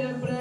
siempre.